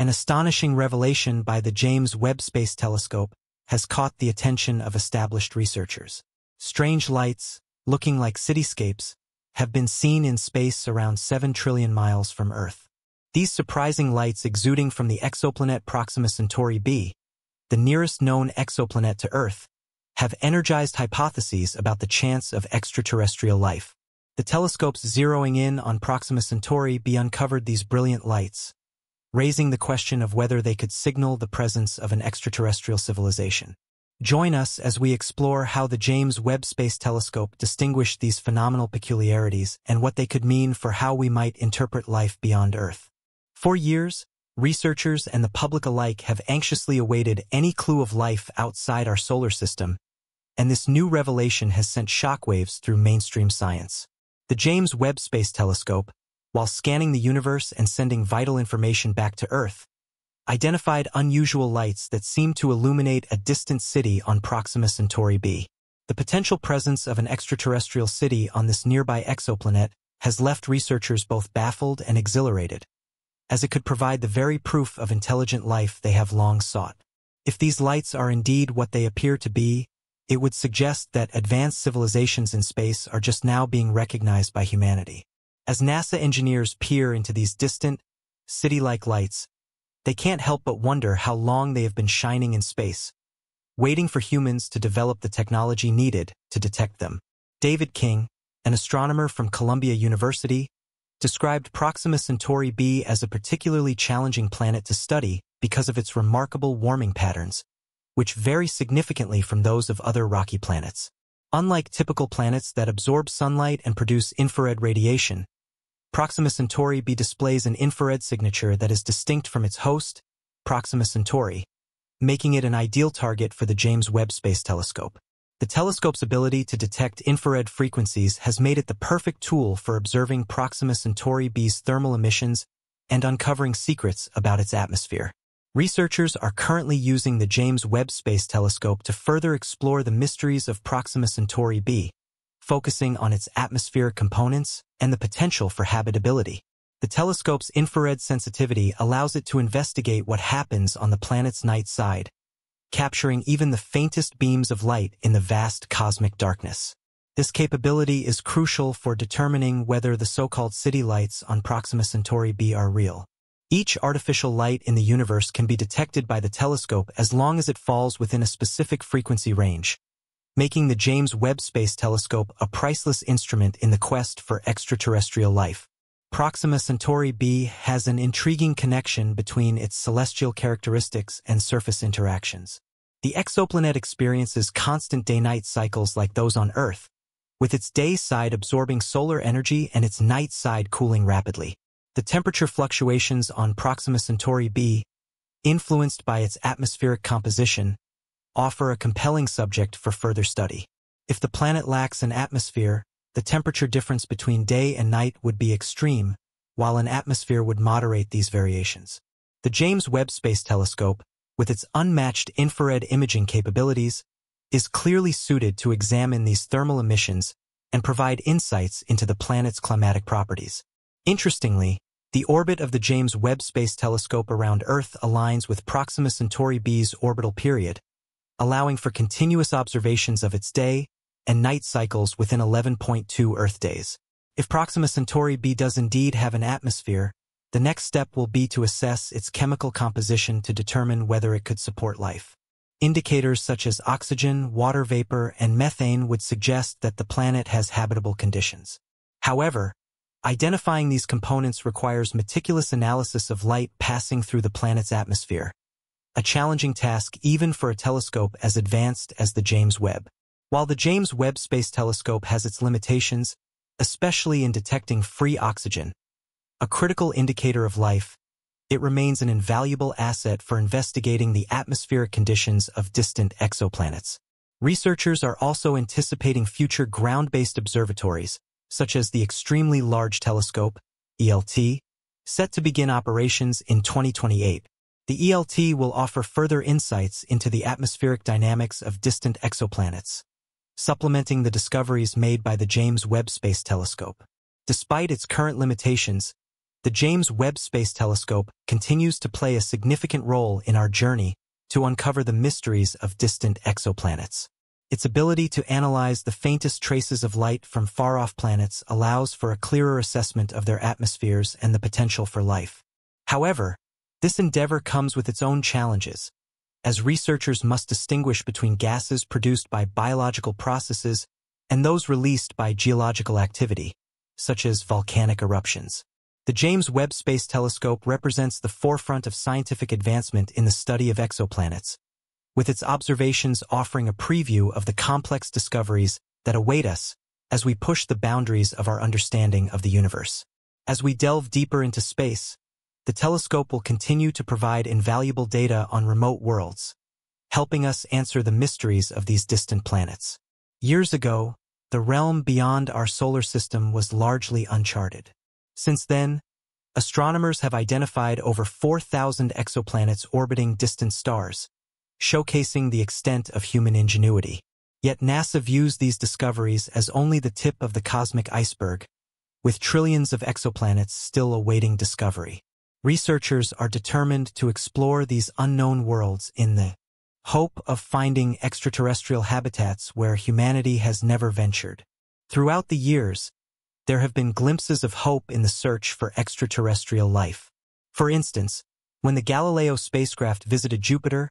An astonishing revelation by the James Webb Space Telescope has caught the attention of established researchers. Strange lights, looking like cityscapes, have been seen in space around 7 trillion miles from Earth. These surprising lights exuding from the exoplanet Proxima Centauri b, the nearest known exoplanet to Earth, have energized hypotheses about the chance of extraterrestrial life. The telescopes zeroing in on Proxima Centauri b uncovered these brilliant lights, raising the question of whether they could signal the presence of an extraterrestrial civilization. Join us as we explore how the James Webb Space Telescope distinguished these phenomenal peculiarities and what they could mean for how we might interpret life beyond Earth. For years, researchers and the public alike have anxiously awaited any clue of life outside our solar system, and this new revelation has sent shockwaves through mainstream science. The James Webb Space Telescope, while scanning the universe and sending vital information back to Earth, identified unusual lights that seemed to illuminate a distant city on Proxima Centauri b. The potential presence of an extraterrestrial city on this nearby exoplanet has left researchers both baffled and exhilarated, as it could provide the very proof of intelligent life they have long sought. If these lights are indeed what they appear to be, it would suggest that advanced civilizations in space are just now being recognized by humanity. As NASA engineers peer into these distant, city-like lights, they can't help but wonder how long they have been shining in space, waiting for humans to develop the technology needed to detect them. David King, an astronomer from Columbia University, described Proxima Centauri b as a particularly challenging planet to study because of its remarkable warming patterns, which vary significantly from those of other rocky planets. Unlike typical planets that absorb sunlight and produce infrared radiation, Proxima Centauri b displays an infrared signature that is distinct from its host, Proxima Centauri, making it an ideal target for the James Webb Space Telescope. The telescope's ability to detect infrared frequencies has made it the perfect tool for observing Proxima Centauri b's thermal emissions and uncovering secrets about its atmosphere. Researchers are currently using the James Webb Space Telescope to further explore the mysteries of Proxima Centauri b, focusing on its atmospheric components and the potential for habitability. The telescope's infrared sensitivity allows it to investigate what happens on the planet's night side, capturing even the faintest beams of light in the vast cosmic darkness. This capability is crucial for determining whether the so-called city lights on Proxima Centauri b are real. Each artificial light in the universe can be detected by the telescope as long as it falls within a specific frequency range, making the James Webb Space Telescope a priceless instrument in the quest for extraterrestrial life. Proxima Centauri b has an intriguing connection between its celestial characteristics and surface interactions. The exoplanet experiences constant day-night cycles like those on Earth, with its day side absorbing solar energy and its night side cooling rapidly. The temperature fluctuations on Proxima Centauri b, influenced by its atmospheric composition, offer a compelling subject for further study. If the planet lacks an atmosphere, the temperature difference between day and night would be extreme, while an atmosphere would moderate these variations. The James Webb Space Telescope, with its unmatched infrared imaging capabilities, is clearly suited to examine these thermal emissions and provide insights into the planet's climatic properties. Interestingly, the orbit of the James Webb Space Telescope around Earth aligns with Proxima Centauri b's orbital period, allowing for continuous observations of its day and night cycles within 11.2 Earth days. If Proxima Centauri b does indeed have an atmosphere, the next step will be to assess its chemical composition to determine whether it could support life. Indicators such as oxygen, water vapor, and methane would suggest that the planet has habitable conditions. However, identifying these components requires meticulous analysis of light passing through the planet's atmosphere, a challenging task even for a telescope as advanced as the James Webb. While the James Webb Space Telescope has its limitations, especially in detecting free oxygen, a critical indicator of life, it remains an invaluable asset for investigating the atmospheric conditions of distant exoplanets. Researchers are also anticipating future ground-based observatories, such as the Extremely Large Telescope, ELT, set to begin operations in 2028. The ELT will offer further insights into the atmospheric dynamics of distant exoplanets, supplementing the discoveries made by the James Webb Space Telescope. Despite its current limitations, the James Webb Space Telescope continues to play a significant role in our journey to uncover the mysteries of distant exoplanets. Its ability to analyze the faintest traces of light from far-off planets allows for a clearer assessment of their atmospheres and the potential for life. However, this endeavor comes with its own challenges, as researchers must distinguish between gases produced by biological processes and those released by geological activity, such as volcanic eruptions. The James Webb Space Telescope represents the forefront of scientific advancement in the study of exoplanets, with its observations offering a preview of the complex discoveries that await us as we push the boundaries of our understanding of the universe. As we delve deeper into space, the telescope will continue to provide invaluable data on remote worlds, helping us answer the mysteries of these distant planets. Years ago, the realm beyond our solar system was largely uncharted. Since then, astronomers have identified over 4,000 exoplanets orbiting distant stars, showcasing the extent of human ingenuity. Yet NASA views these discoveries as only the tip of the cosmic iceberg, with trillions of exoplanets still awaiting discovery. Researchers are determined to explore these unknown worlds in the hope of finding extraterrestrial habitats where humanity has never ventured. Throughout the years, there have been glimpses of hope in the search for extraterrestrial life. For instance, when the Galileo spacecraft visited Jupiter,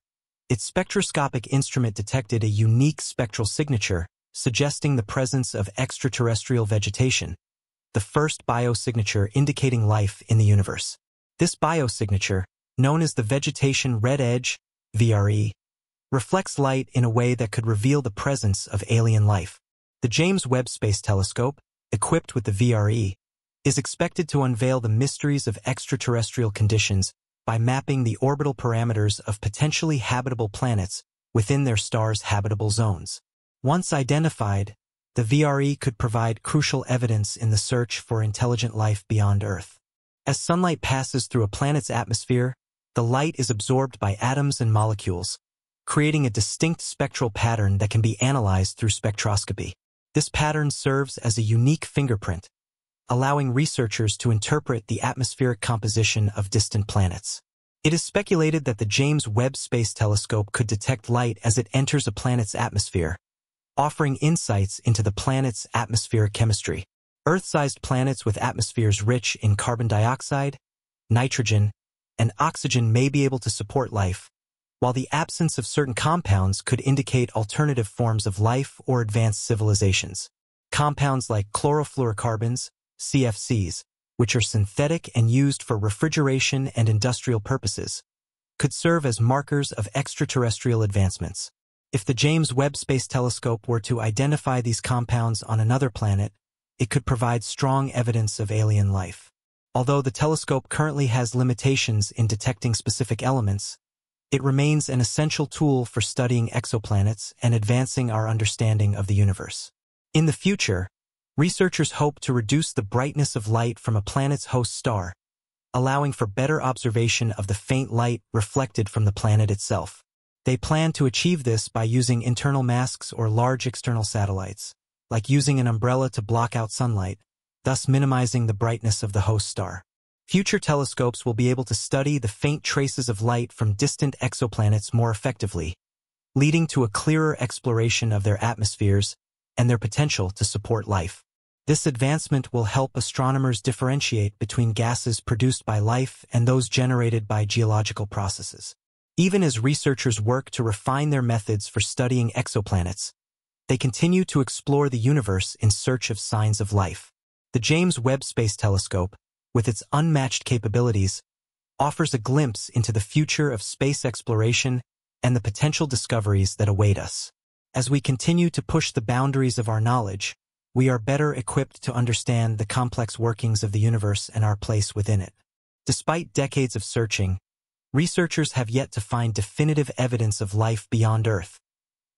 its spectroscopic instrument detected a unique spectral signature suggesting the presence of extraterrestrial vegetation, the first biosignature indicating life in the universe. This biosignature, known as the Vegetation Red Edge, VRE, reflects light in a way that could reveal the presence of alien life. The James Webb Space Telescope, equipped with the VRE, is expected to unveil the mysteries of extraterrestrial conditions by mapping the orbital parameters of potentially habitable planets within their star's habitable zones. Once identified, the VRE could provide crucial evidence in the search for intelligent life beyond Earth. As sunlight passes through a planet's atmosphere, the light is absorbed by atoms and molecules, creating a distinct spectral pattern that can be analyzed through spectroscopy. This pattern serves as a unique fingerprint, allowing researchers to interpret the atmospheric composition of distant planets. It is speculated that the James Webb Space Telescope could detect light as it enters a planet's atmosphere, offering insights into the planet's atmospheric chemistry. Earth-sized planets with atmospheres rich in carbon dioxide, nitrogen, and oxygen may be able to support life, while the absence of certain compounds could indicate alternative forms of life or advanced civilizations. Compounds like chlorofluorocarbons, CFCs, which are synthetic and used for refrigeration and industrial purposes, could serve as markers of extraterrestrial advancements. If the James Webb Space Telescope were to identify these compounds on another planet, it could provide strong evidence of alien life. Although the telescope currently has limitations in detecting specific elements, it remains an essential tool for studying exoplanets and advancing our understanding of the universe. In the future, researchers hope to reduce the brightness of light from a planet's host star, allowing for better observation of the faint light reflected from the planet itself. They plan to achieve this by using internal masks or large external satellites like using an umbrella to block out sunlight, thus minimizing the brightness of the host star. Future telescopes will be able to study the faint traces of light from distant exoplanets more effectively, leading to a clearer exploration of their atmospheres and their potential to support life. This advancement will help astronomers differentiate between gases produced by life and those generated by geological processes. Even as researchers work to refine their methods for studying exoplanets, they continue to explore the universe in search of signs of life. The James Webb Space Telescope, with its unmatched capabilities, offers a glimpse into the future of space exploration and the potential discoveries that await us. As we continue to push the boundaries of our knowledge, we are better equipped to understand the complex workings of the universe and our place within it. Despite decades of searching, researchers have yet to find definitive evidence of life beyond Earth.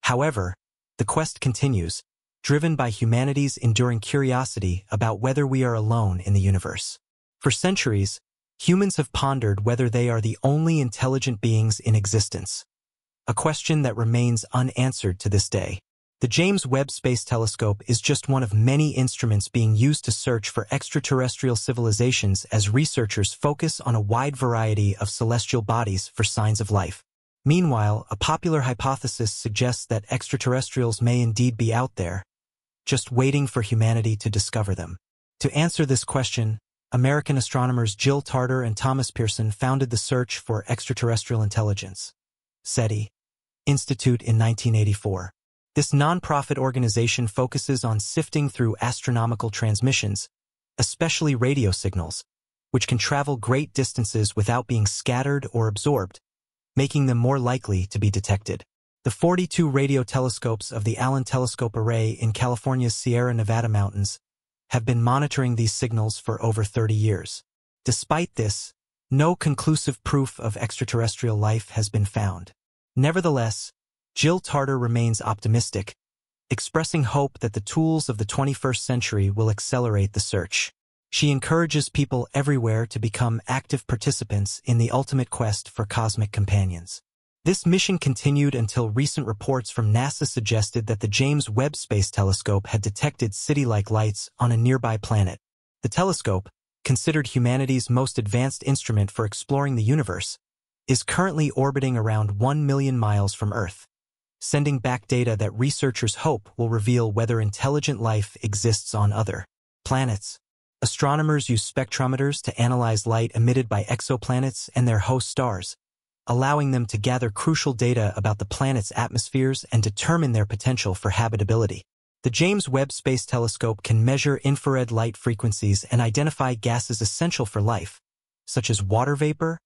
However, the quest continues, driven by humanity's enduring curiosity about whether we are alone in the universe. For centuries, humans have pondered whether they are the only intelligent beings in existence, a question that remains unanswered to this day. The James Webb Space Telescope is just one of many instruments being used to search for extraterrestrial civilizations as researchers focus on a wide variety of celestial bodies for signs of life. Meanwhile, a popular hypothesis suggests that extraterrestrials may indeed be out there, just waiting for humanity to discover them. To answer this question, American astronomers Jill Tarter and Thomas Pierson founded the Search for Extraterrestrial Intelligence, SETI, Institute in 1984. This nonprofit organization focuses on sifting through astronomical transmissions, especially radio signals, which can travel great distances without being scattered or absorbed, making them more likely to be detected. The 42 radio telescopes of the Allen Telescope Array in California's Sierra Nevada mountains have been monitoring these signals for over 30 years. Despite this, no conclusive proof of extraterrestrial life has been found. Nevertheless, Jill Tarter remains optimistic, expressing hope that the tools of the 21st century will accelerate the search. She encourages people everywhere to become active participants in the ultimate quest for cosmic companions. This mission continued until recent reports from NASA suggested that the James Webb Space Telescope had detected city-like lights on a nearby planet. The telescope, considered humanity's most advanced instrument for exploring the universe, is currently orbiting around 1 million miles from Earth sending back data that researchers hope will reveal whether intelligent life exists on other planets. Astronomers use spectrometers to analyze light emitted by exoplanets and their host stars, allowing them to gather crucial data about the planet's atmospheres and determine their potential for habitability. The James Webb Space Telescope can measure infrared light frequencies and identify gases essential for life, such as water vapor,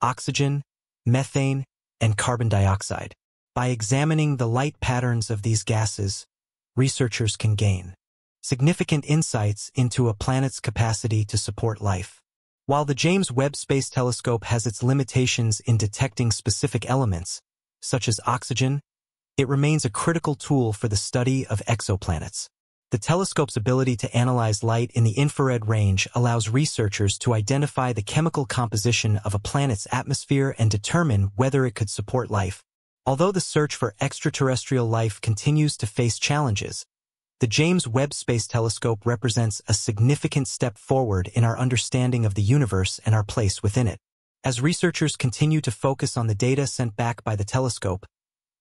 oxygen, methane, and carbon dioxide. By examining the light patterns of these gases, researchers can gain significant insights into a planet's capacity to support life. While the James Webb Space Telescope has its limitations in detecting specific elements, such as oxygen, it remains a critical tool for the study of exoplanets. The telescope's ability to analyze light in the infrared range allows researchers to identify the chemical composition of a planet's atmosphere and determine whether it could support life. Although the search for extraterrestrial life continues to face challenges, the James Webb Space Telescope represents a significant step forward in our understanding of the universe and our place within it. As researchers continue to focus on the data sent back by the telescope,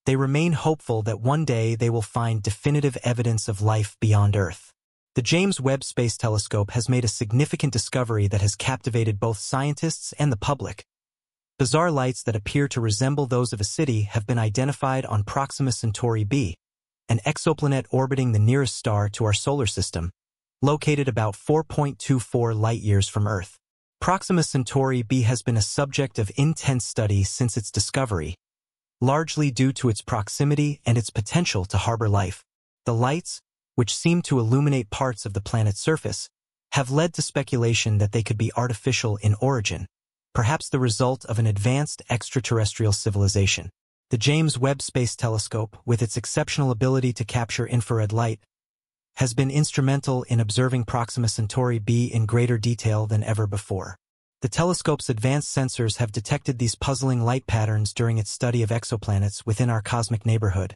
they remain hopeful that one day they will find definitive evidence of life beyond Earth. The James Webb Space Telescope has made a significant discovery that has captivated both scientists and the public, Bizarre lights that appear to resemble those of a city have been identified on Proxima Centauri b, an exoplanet orbiting the nearest star to our solar system, located about 4.24 light-years from Earth. Proxima Centauri b has been a subject of intense study since its discovery, largely due to its proximity and its potential to harbor life. The lights, which seem to illuminate parts of the planet's surface, have led to speculation that they could be artificial in origin, perhaps the result of an advanced extraterrestrial civilization. The James Webb Space Telescope, with its exceptional ability to capture infrared light, has been instrumental in observing Proxima Centauri b in greater detail than ever before. The telescope's advanced sensors have detected these puzzling light patterns during its study of exoplanets within our cosmic neighborhood,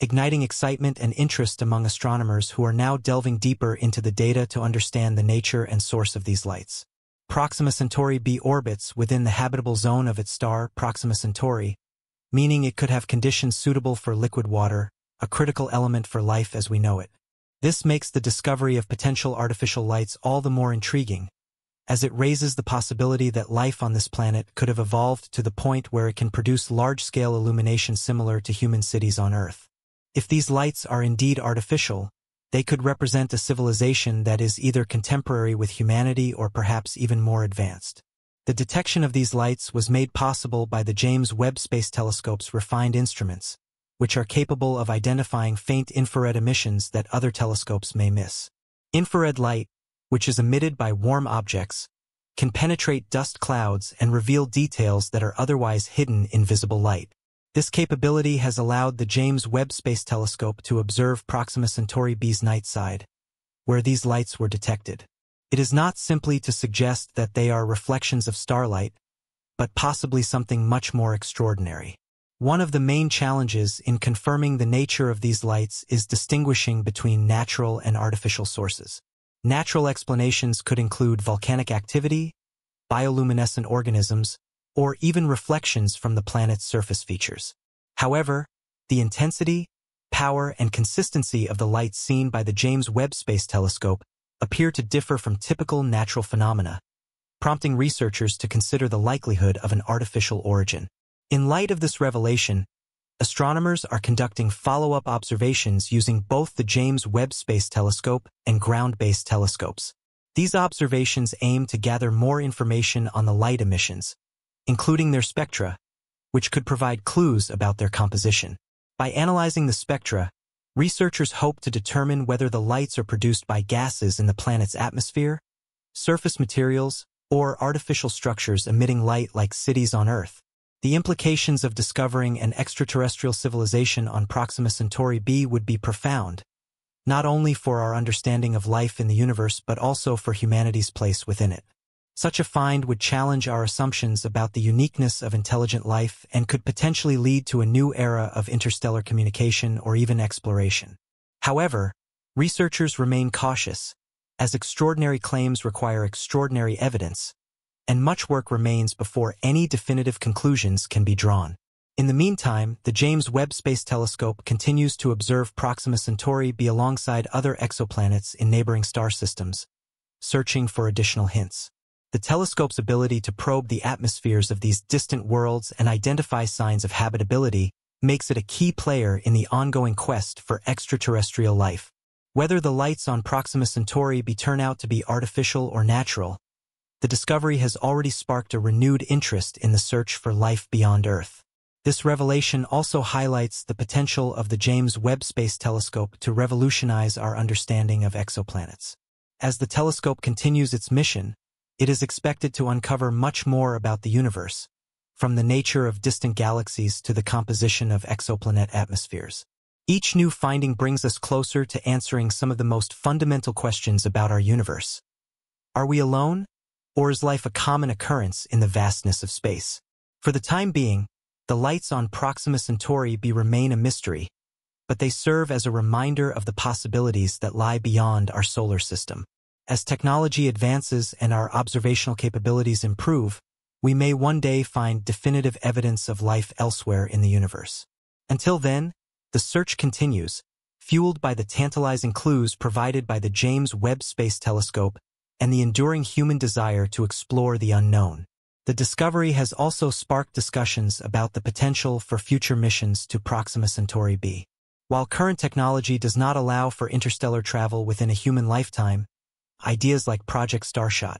igniting excitement and interest among astronomers who are now delving deeper into the data to understand the nature and source of these lights. Proxima Centauri b orbits within the habitable zone of its star, Proxima Centauri, meaning it could have conditions suitable for liquid water, a critical element for life as we know it. This makes the discovery of potential artificial lights all the more intriguing, as it raises the possibility that life on this planet could have evolved to the point where it can produce large-scale illumination similar to human cities on Earth. If these lights are indeed artificial, they could represent a civilization that is either contemporary with humanity or perhaps even more advanced. The detection of these lights was made possible by the James Webb Space Telescope's refined instruments, which are capable of identifying faint infrared emissions that other telescopes may miss. Infrared light, which is emitted by warm objects, can penetrate dust clouds and reveal details that are otherwise hidden in visible light. This capability has allowed the James Webb Space Telescope to observe Proxima Centauri b's night side, where these lights were detected. It is not simply to suggest that they are reflections of starlight, but possibly something much more extraordinary. One of the main challenges in confirming the nature of these lights is distinguishing between natural and artificial sources. Natural explanations could include volcanic activity, bioluminescent organisms, or even reflections from the planet's surface features. However, the intensity, power, and consistency of the light seen by the James Webb Space Telescope appear to differ from typical natural phenomena, prompting researchers to consider the likelihood of an artificial origin. In light of this revelation, astronomers are conducting follow-up observations using both the James Webb Space Telescope and ground-based telescopes. These observations aim to gather more information on the light emissions, including their spectra, which could provide clues about their composition. By analyzing the spectra, researchers hope to determine whether the lights are produced by gases in the planet's atmosphere, surface materials, or artificial structures emitting light like cities on Earth. The implications of discovering an extraterrestrial civilization on Proxima Centauri b would be profound, not only for our understanding of life in the universe but also for humanity's place within it. Such a find would challenge our assumptions about the uniqueness of intelligent life and could potentially lead to a new era of interstellar communication or even exploration. However, researchers remain cautious, as extraordinary claims require extraordinary evidence, and much work remains before any definitive conclusions can be drawn. In the meantime, the James Webb Space Telescope continues to observe Proxima Centauri b alongside other exoplanets in neighboring star systems, searching for additional hints. The telescope's ability to probe the atmospheres of these distant worlds and identify signs of habitability makes it a key player in the ongoing quest for extraterrestrial life. Whether the lights on Proxima Centauri b turn out to be artificial or natural, the discovery has already sparked a renewed interest in the search for life beyond Earth. This revelation also highlights the potential of the James Webb Space Telescope to revolutionize our understanding of exoplanets. As the telescope continues its mission, it is expected to uncover much more about the universe, from the nature of distant galaxies to the composition of exoplanet atmospheres. Each new finding brings us closer to answering some of the most fundamental questions about our universe. Are we alone? Or is life a common occurrence in the vastness of space? For the time being, the lights on Proxima Centauri b remain a mystery, but they serve as a reminder of the possibilities that lie beyond our solar system. As technology advances and our observational capabilities improve, we may one day find definitive evidence of life elsewhere in the universe. Until then, the search continues, fueled by the tantalizing clues provided by the James Webb Space Telescope and the enduring human desire to explore the unknown. The discovery has also sparked discussions about the potential for future missions to Proxima Centauri b. While current technology does not allow for interstellar travel within a human lifetime, ideas like Project Starshot,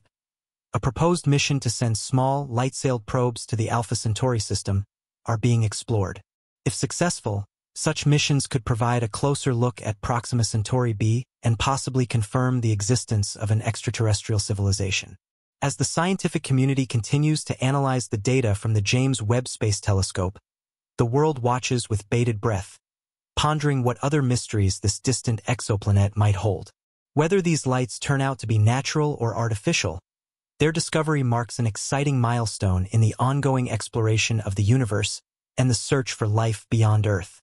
a proposed mission to send small, light-sailed probes to the Alpha Centauri system, are being explored. If successful, such missions could provide a closer look at Proxima Centauri b and possibly confirm the existence of an extraterrestrial civilization. As the scientific community continues to analyze the data from the James Webb Space Telescope, the world watches with bated breath, pondering what other mysteries this distant exoplanet might hold. Whether these lights turn out to be natural or artificial, their discovery marks an exciting milestone in the ongoing exploration of the universe and the search for life beyond Earth.